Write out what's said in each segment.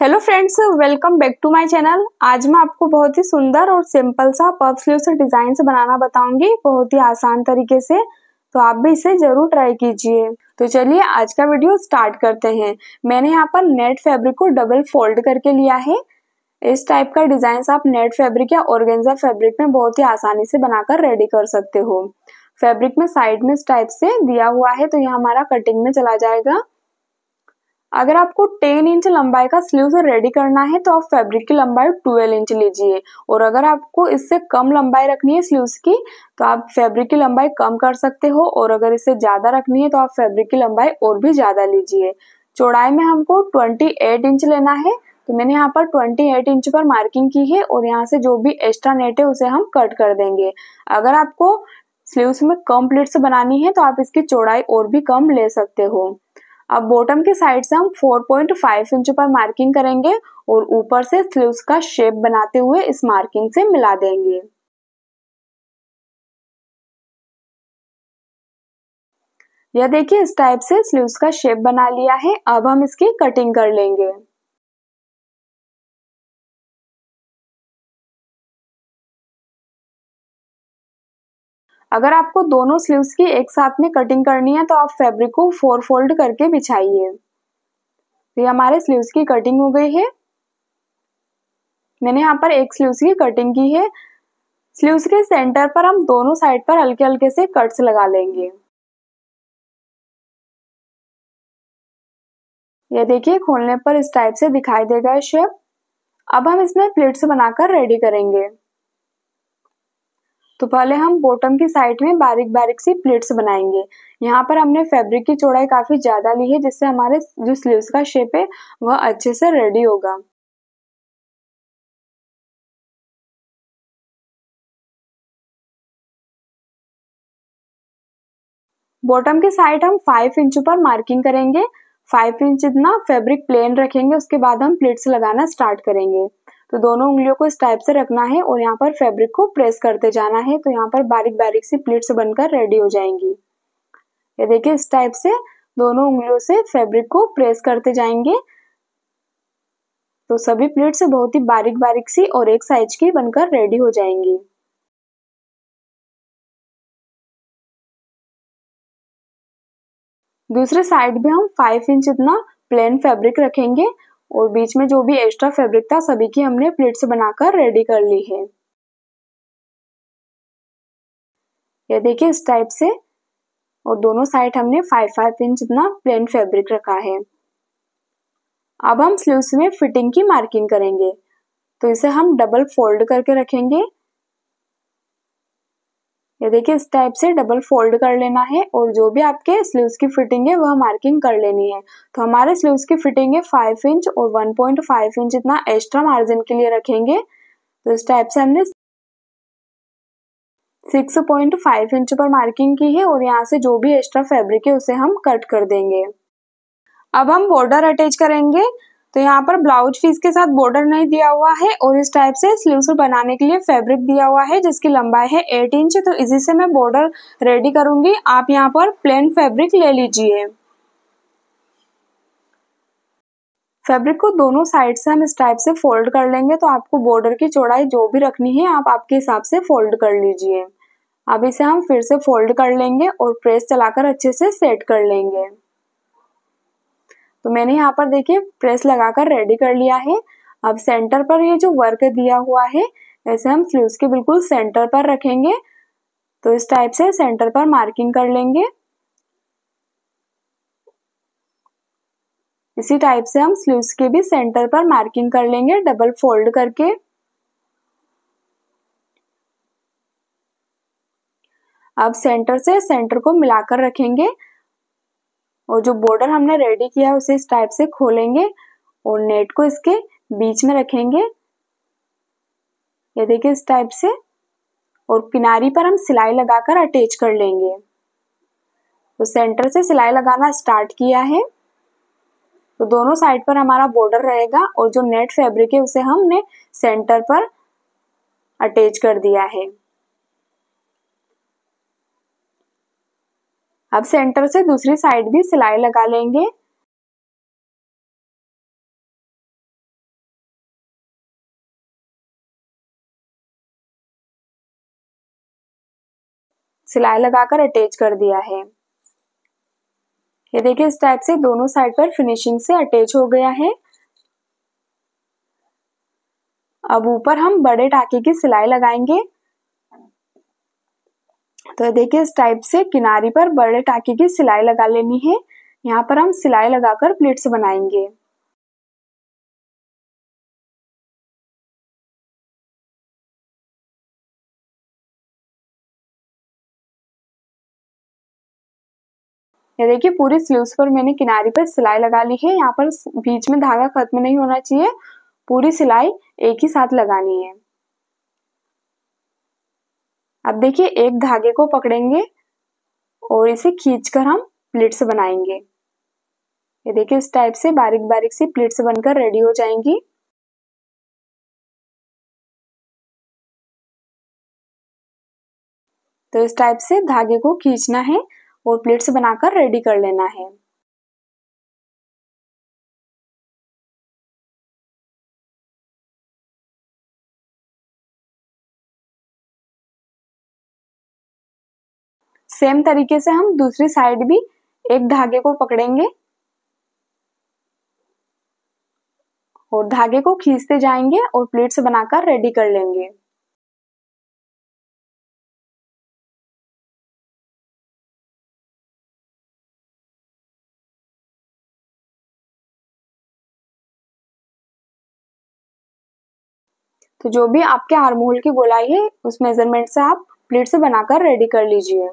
Hello friends welcome back to my channel आज मैं आपको बहुत ही सुंदर और सिंपल सा पफ स्लीव्स डिज़ाइन से बनाना बताऊँगी, बहुत ही आसान तरीके से। तो आप भी इसे ज़रूर ट्राई कीजिए। तो चलिए आज का वीडियो स्टार्ट करते हैं। मैंने यहाँ पर नेट फैब्रिक को डबल फोल्ड करके लिया है। इस टाइप का डिज़ाइन आप नेट फैब्रिक या ऑर्गेन्जा फैब्रिक में बहुत ही आसानी से बनाकर रेडी कर सकते हो। फैब्रिक में साइड में इस टाइप से दिया हुआ है तो यह हमारा कटिंग में चला जाएगा। अगर आपको 10 इंच लंबाई का स्लीव रेडी करना है तो आप फैब्रिक की लंबाई 12 इंच लीजिए। और अगर आपको इससे कम लंबाई रखनी है स्लीव्स की तो आप फैब्रिक की लंबाई कम कर सकते हो, और अगर इससे ज़्यादा रखनी है तो आप फैब्रिक की लंबाई और भी ज़्यादा लीजिए। चौड़ाई में हमको 28 इंच लेना है तो मैंने यहाँ पर 28 इंच पर मार्किंग की है, और यहाँ से जो भी एक्स्ट्रा नेट है, उसे हम कट कर देंगे। अगर आपको स्लीव्स में कम प्लेट्स बनानी है तो आप इसकी चौड़ाई और भी कम ले सकते हो। अब बॉटम के साइड से हम 4.5 इंच पर मार्किंग करेंगे और ऊपर से स्लीव्स का शेप बनाते हुए इस मार्किंग से मिला देंगे। यह देखिए इस टाइप से स्लीव्स का शेप बना लिया है, अब हम इसकी कटिंग कर लेंगे। अगर आपको दोनों स्लीव्स की एक साथ में कटिंग करनी है तो आप फैब्रिक को फोर फोल्ड करके बिछाइए। तो ये हमारे स्लीव्स की कटिंग हो गई है। मैंने यहाँ पर एक स्लीव्स की कटिंग की है। स्लीव्स के सेंटर पर हम दोनों साइड पर हल्के हल्के से कट्स लगा लेंगे। ये देखिए, खोलने पर इस टाइप से दिखाई देगा शेप अब हम इसमें प्लेट्स बनाकर रेडी करेंगे। तो पहले हम बॉटम की साइड में बारीक बारीक सी प्लेट्स बनाएँगे। यहाँ पर हमने फैब्रिक की चौड़ाई काफ़ी ज़्यादा ली है, जिससे हमारे जो स्लीव्स का शेप है, वह अच्छे से रेडी होगा। बॉटम के साइड हम फाइव इंच पर मार्किंग करेंगे। फाइव इंच इतना फैब्रिक प्लेन रखेंगे, उसके बाद हम प्लेट्स लगाना स्टार्ट करेंगे। तो दोनों उंगलियों को इस टाइप से रखना है और यहाँ पर फैब्रिक को प्रेस करते जाना है तो यहाँ पर बारीक बारीक सी प्लेट्स बनकर रेडी हो जाएँगी। ये देखिए, इस टाइप से दोनों उंगलियों से फैब्रिक को प्रेस करते जाएँगे। तो सभी प्लेट्स बहुत ही बारीक बारीक सी और एक साइज़ की बनकर रेडी हो जाएँगी। दूसरे साइड भी हम फाइव इंच इतना प्लेन फैब्रिक रखेंगे और बीच में जो भी एक्स्ट्रा फैब्रिक था, सभी की हमने प्लेट्स बनाकर रेडी कर ली है। ये देखिए इस टाइप से। और दोनों साइड हमने फाइव फाइव इंच इतना प्लेन फैब्रिक रखा है। अब हम स्लीव्स में फिटिंग की मार्किंग करेंगे। तो इसे हम डबल फोल्ड करके रखेंगे। ये देखिए, इस टाइप से डबल फोल्ड कर लेना है और जो भी आपके स्लीव्स की फिटिंग है, वह मार्किंग कर लेनी है। तो हमारे स्लीव्स की फिटिंग है फाइव इंच और वन पॉइंट फाइव इंच इतना एक्स्ट्रा मार्जिन के लिए रखेंगे। तो इस टाइप से हमने सिक्स पॉइंट फाइव इंच पर मार्किंग की है और यहाँ से जो भी एक्स्ट्रा फैब्रिक है, उसे हम कट कर देंगे। अब हम बॉर्डर अटैच करेंगे। तो यहाँ पर ब्लाउज पीस के साथ बॉर्डर नहीं दिया हुआ है और इस टाइप से स्लीव्स बनाने के लिए फैब्रिक दिया हुआ है, जिसकी लंबाई है एट इंच तो इसी से मैं बॉर्डर रेडी करूँगी। आप यहाँ पर प्लेन फैब्रिक ले लीजिए। फैब्रिक को दोनों साइड से हम इस टाइप से फोल्ड कर लेंगे तो आपको बॉर्डर की चौड़ाई जो भी रखनी है, आप आपके हिसाब से फोल्ड कर लीजिए। अब इसे हम फिर से फोल्ड कर लेंगे और प्रेस चलाकर अच्छे से सेट कर लेंगे। तो मैंने यहाँ पर देखिए प्रेस लगाकर रेडी कर लिया है। अब सेंटर पर ये जो वर्क दिया हुआ है, ऐसे हम स्लीव्स के बिल्कुल सेंटर पर रखेंगे। तो इस टाइप से सेंटर पर मार्किंग कर लेंगे। इसी टाइप से हम स्लीव्स के भी सेंटर पर मार्किंग कर लेंगे डबल फोल्ड करके। अब सेंटर से सेंटर को मिलाकर रखेंगे। और जो बॉर्डर हमने रेडी किया है, उसे इस टाइप से खोलेंगे और नेट को इसके बीच में रखेंगे। ये देखिए इस टाइप से और किनारी पर हम सिलाई लगाकर अटैच कर लेंगे। तो सेंटर से सिलाई लगाना स्टार्ट किया है। तो दोनों साइड पर हमारा बॉर्डर रहेगा और जो नेट फैब्रिक है, उसे हमने सेंटर पर अटैच कर दिया है। अब सेंटर से दूसरी साइड भी सिलाई लगा लेंगे। सिलाई लगाकर अटैच कर दिया है। ये देखिए, इस टाइप से दोनों साइड पर फिनिशिंग से अटैच हो गया है। अब ऊपर हम बड़े टाके की सिलाई लगाएँगे। तो देखिए, इस टाइप से किनारी पर बड़े टाके की सिलाई लगा लेनी है। यहाँ पर हम सिलाई लगाकर प्लेट्स बनाएँगे। ये देखिए, पूरी स्लीव्स पर मैंने किनारी पर सिलाई लगा ली है। यहाँ पर बीच में धागा खत्म नहीं होना चाहिए। पूरी सिलाई एक ही साथ लगानी है। अब देखिए, एक धागे को पकड़ेंगे और इसे खींचकर हम प्लेट्स बनाएँगे। ये देखिए, इस टाइप से बारीक बारीक सी प्लेट्स बनकर रेडी हो जाएँगी। तो इस टाइप से धागे को खींचना है और प्लेट्स बनाकर रेडी कर लेना है। सेम तरीके से हम दूसरी साइड भी एक धागे को पकड़ेंगे और धागे को खींचते जाएँगे और प्लेट्स बनाकर रेडी कर लेंगे। तो जो भी आपके आर्मोल की गोलाई है, उस मेज़रमेंट से आप प्लेट से बनाकर रेडी कर लीजिए।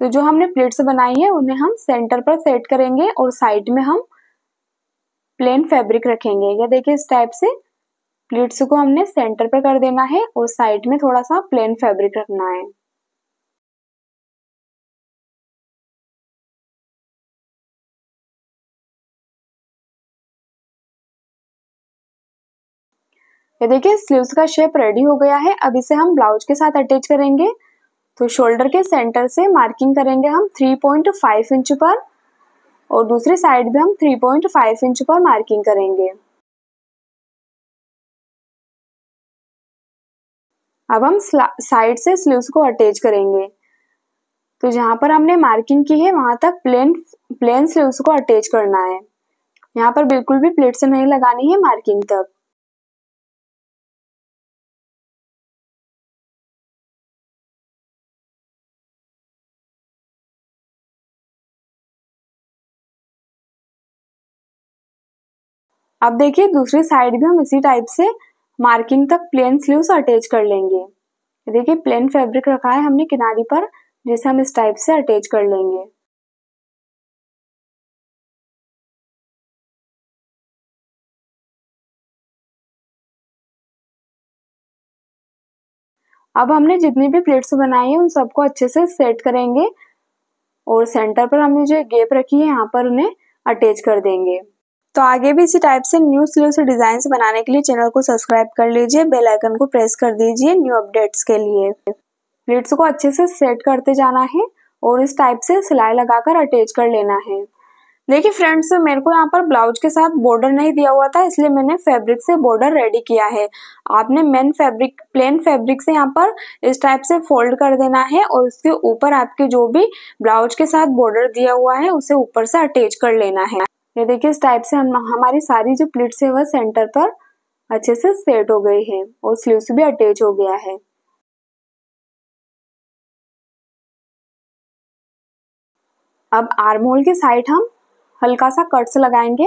तो जो हमने प्लेट्स बनाई है, उन्हें हम सेंटर पर सेट करेंगे और साइड में हम प्लेन फैब्रिक रखेंगे। या देखिए, इस टाइप से प्लेट्स को हमने सेंटर पर कर देना है और साइड में थोड़ा सा प्लेन फैब्रिक रखना है। ये देखिए स्लीव्स का शेप रेडी हो गया है। अब इसे हम ब्लाउज के साथ अटैच करेंगे। तो शोल्डर के सेंटर से मार्किंग करेंगे हम 3.5 इंच पर और दूसरी साइड भी हम 3.5 इंच पर मार्किंग करेंगे। अब हम साइड से स्लीव्स को अटैच करेंगे। तो जहाँ पर हमने मार्किंग की है, वहाँ तक प्लेन प्लेन स्लीव्स को अटैच करना है। यहाँ पर बिल्कुल भी प्लेट से नहीं लगानी है मार्किंग तक। अब देखिए, दूसरी साइड भी हम इसी टाइप से मार्किंग तक प्लेन स्लीव्स अटैच कर लेंगे। देखिए प्लेन फैब्रिक रखा है हमने किनारी पर, जिसे हम इस टाइप से अटैच कर लेंगे। अब हमने जितनी भी प्लेट्स बनाई है, उन सबको अच्छे से सेट करेंगे और सेंटर पर हमने जो गैप रखी है, यहाँ पर उन्हें अटैच कर देंगे। तो आगे भी इसी टाइप से न्यू स्लीव से डिज़ाइन बनाने के लिए चैनल को सब्सक्राइब कर लीजिए बेल आइकन को प्रेस कर दीजिए न्यू अपडेट्स के लिए। प्लेट्स को अच्छे से सेट करते जाना है और इस टाइप से सिलाई लगाकर अटैच कर लेना है। देखिए फ्रेंड्स मेरे को यहाँ पर ब्लाउज के साथ बॉर्डर नहीं दिया हुआ था, इसलिए मैंने फैब्रिक से बॉर्डर रेडी किया है। आपने मेन फैब्रिक प्लेन फैब्रिक से यहाँ पर इस टाइप से फोल्ड कर देना है और उसके ऊपर आपके जो भी ब्लाउज के साथ बॉर्डर दिया हुआ है, उसे ऊपर से अटैच कर लेना है। ये देखिए, इस टाइप से हम, हमारी सारी जो प्लेट्स है, वह सेंटर पर अच्छे से सेट हो गई है और स्लीव्स भी अटैच हो गया है। अब आर्मोल के साइड हम हल्का सा कट्स लगाएँगे।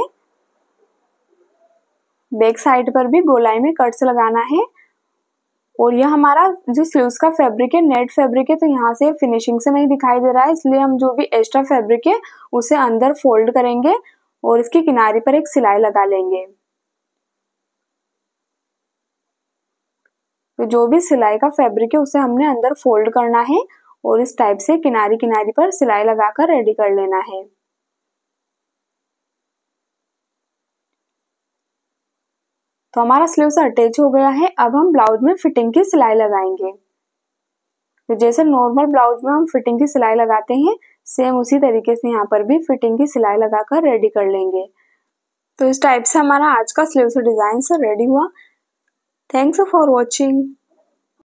बैक साइड पर भी गोलाई में कट्स लगाना है और यह हमारा जो स्लीव्स का फैब्रिक है नेट फैब्रिक है तो यहाँ से फिनिशिंग से नहीं दिखाई दे रहा है, इसलिए हम जो भी एक्स्ट्रा फैब्रिक है, उसे अंदर फोल्ड करेंगे और इसके किनारे पर एक सिलाई लगा लेंगे। तो जो भी सिलाई का फैब्रिक है, उसे हमने अंदर फोल्ड करना है और इस टाइप से किनारी किनारी पर सिलाई लगाकर रेडी कर लेना है। तो हमारा स्लीव अटैच हो गया है। अब हम ब्लाउज में फिटिंग की सिलाई लगाएँगे। तो जैसे नॉर्मल ब्लाउज में हम फिटिंग की सिलाई लगाते हैं सेम उसी तरीके से यहाँ पर भी फिटिंग की सिलाई लगाकर रेडी कर लेंगे। तो इस टाइप से हमारा आज का स्लीव डिज़ाइन सर रेडी हुआ। Thanks for watching